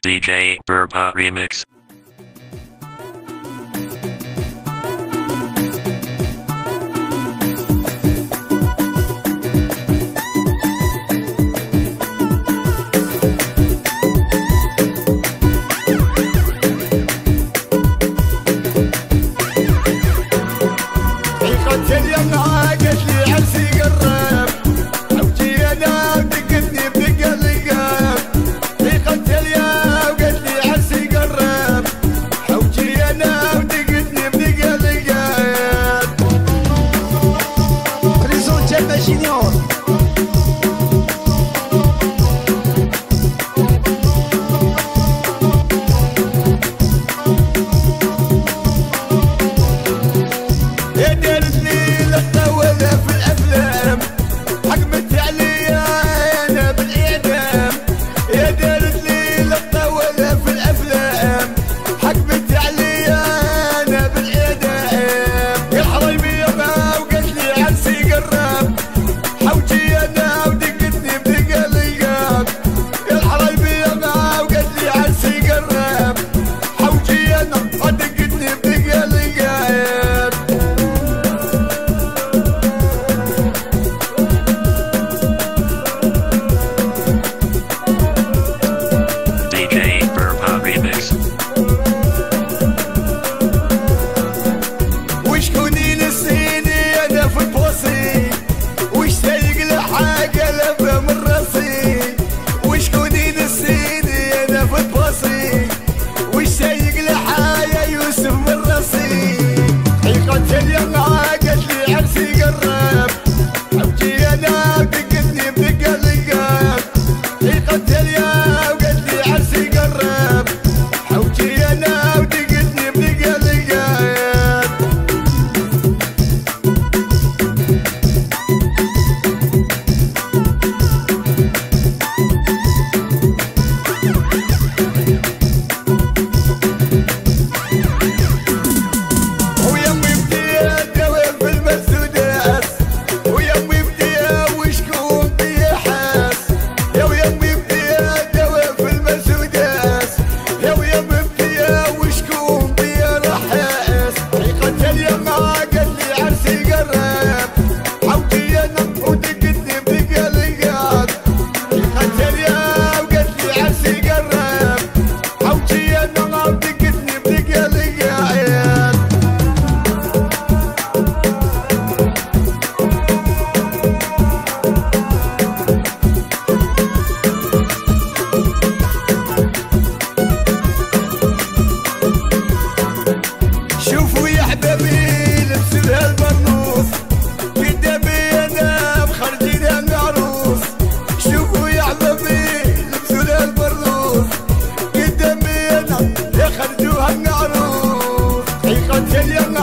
DJ Burpa Remix. حقيقة اليوم